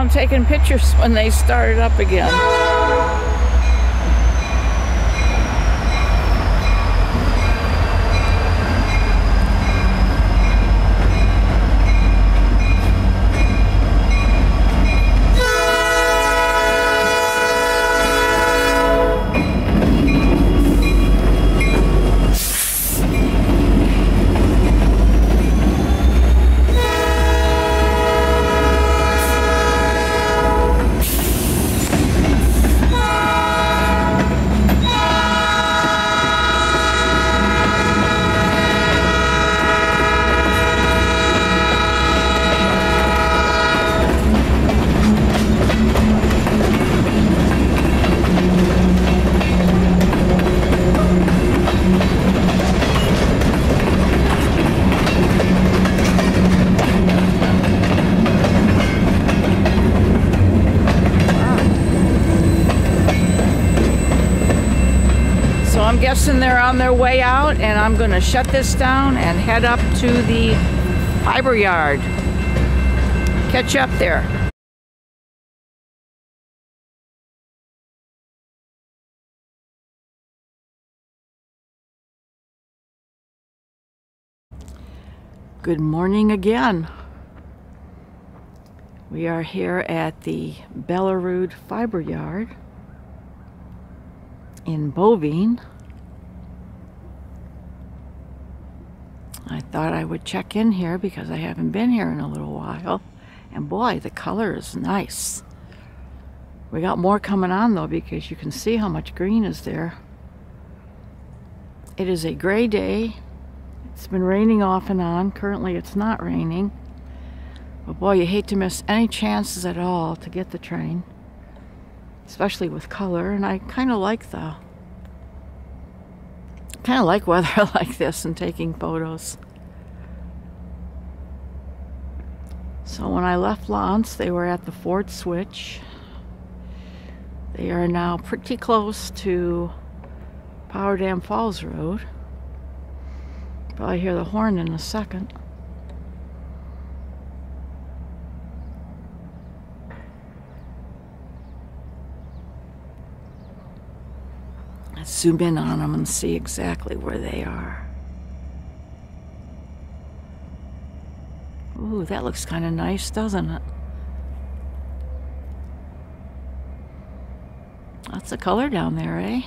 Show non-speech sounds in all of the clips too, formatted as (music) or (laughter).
around taking pictures when they started up again. So I'm they're on their way out, and I'm going to shut this down and head up to the fiber yard. Catch up there. Good morning again. We are here at the Belarus Fiber Yard in Bovine. I thought I would check in here because I haven't been here in a little while. And boy, the color is nice. We got more coming on though because you can see how much green is there. It is a gray day. It's been raining off and on. Currently it's not raining. But boy, you hate to miss any chances at all to get the train especially with color and I kind of like the kind of like weather (laughs) like this and taking photos. So when I left L'Anse they were at the Ford switch. They are now pretty close to Power Dam Falls Road. Probably hear the horn in a second zoom in on them and see exactly where they are. Ooh, that looks kind of nice, doesn't it? Lots of color down there, eh?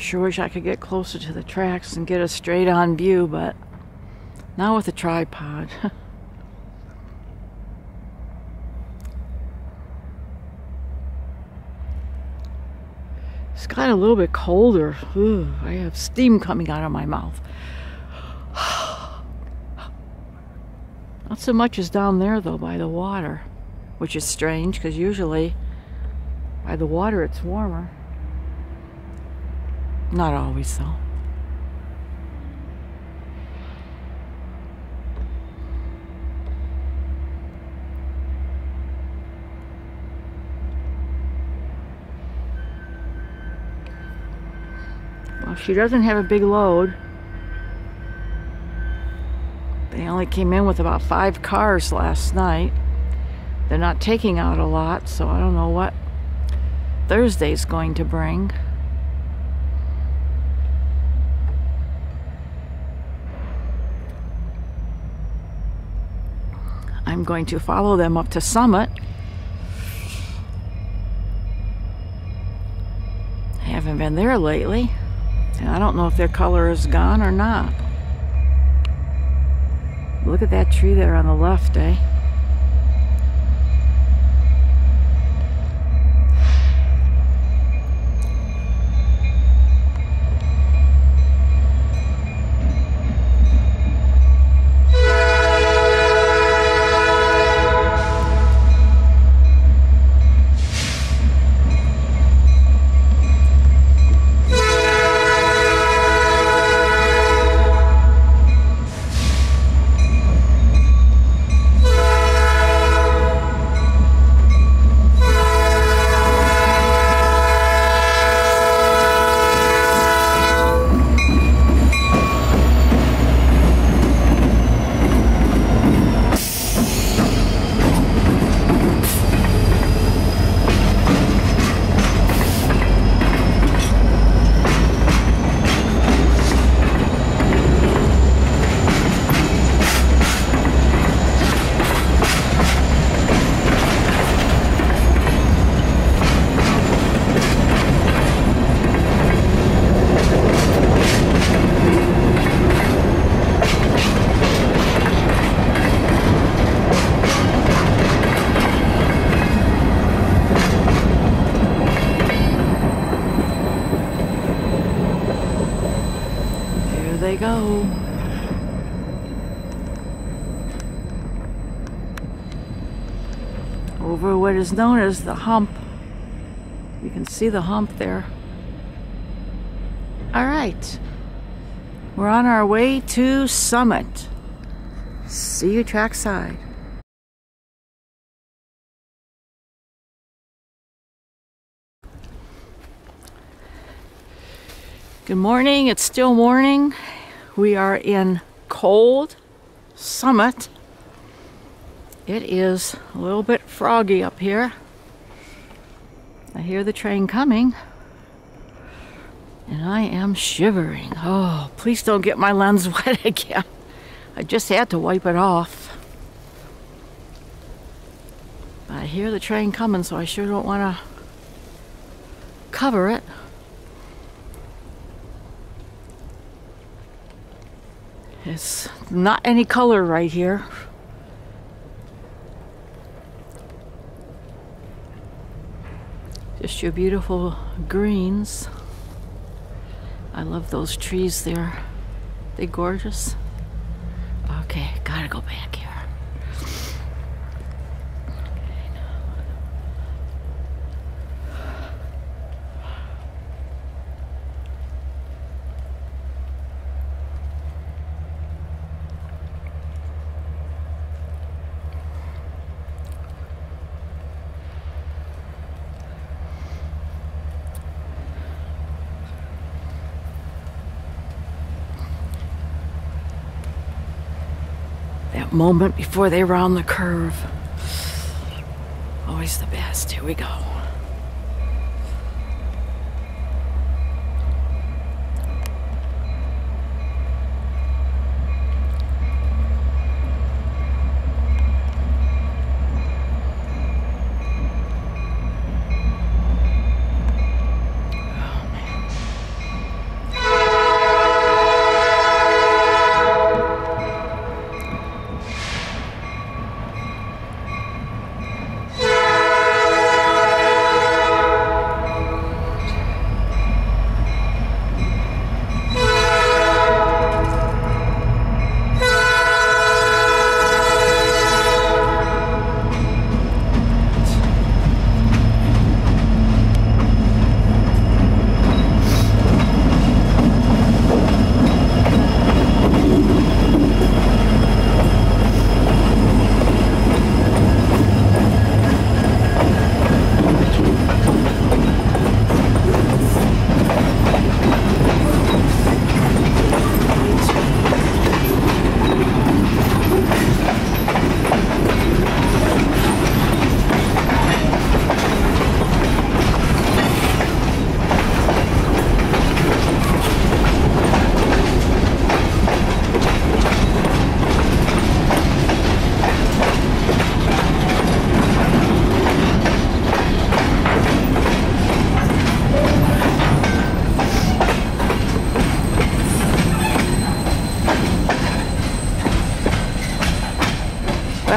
Sure wish I could get closer to the tracks and get a straight on view, but not with a tripod. (laughs) it's got a little bit colder. Ooh, I have steam coming out of my mouth. (sighs) Not so much as down there though by the water, which is strange because usually by the water it's warmer. Not always, though. Well, she doesn't have a big load. They only came in with about five cars last night. They're not taking out a lot, so I don't know what Thursday's going to bring. I'm going to follow them up to Summit. I haven't been there lately. And I don't know if their color is gone or not. Look at that tree there on the left, eh? they go. Over what is known as the hump. You can see the hump there. All right. We're on our way to Summit. See you trackside. Good morning. It's still morning. We are in cold Summit. It is a little bit froggy up here. I hear the train coming. And I am shivering. Oh, please don't get my lens (laughs) wet again. I just had to wipe it off. I hear the train coming, so I sure don't want to cover it. It's not any color right here. Just your beautiful greens. I love those trees there. They're gorgeous. Okay, gotta go back here. Moment before they round the curve. Always the best. Here we go.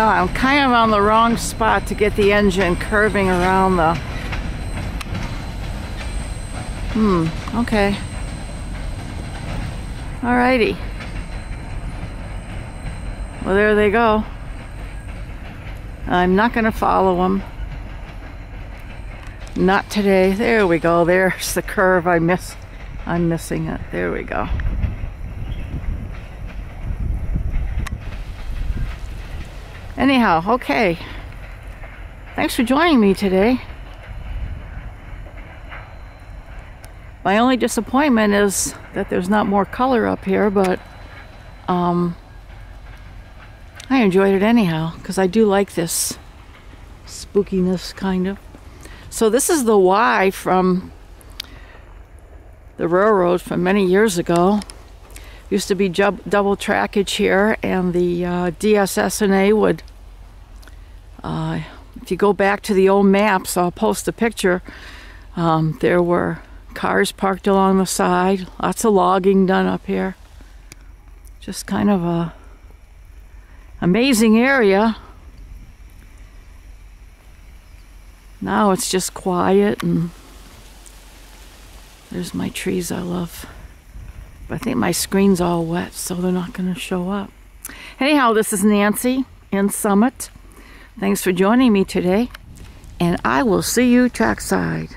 Well, I'm kind of on the wrong spot to get the engine curving around the... Hmm, okay. Alrighty. Well, there they go. I'm not going to follow them. Not today. There we go. There's the curve. I miss. I'm missing it. There we go. Anyhow, okay. Thanks for joining me today. My only disappointment is that there's not more color up here, but um, I enjoyed it anyhow because I do like this spookiness kind of. So this is the Y from the railroad from many years ago. Used to be double trackage here, and the uh, DSS&A would. Uh, if you go back to the old maps, I'll post a picture. Um, there were cars parked along the side, lots of logging done up here. Just kind of a amazing area. Now it's just quiet and there's my trees I love. But I think my screen's all wet, so they're not going to show up. Anyhow, this is Nancy in Summit. Thanks for joining me today, and I will see you trackside.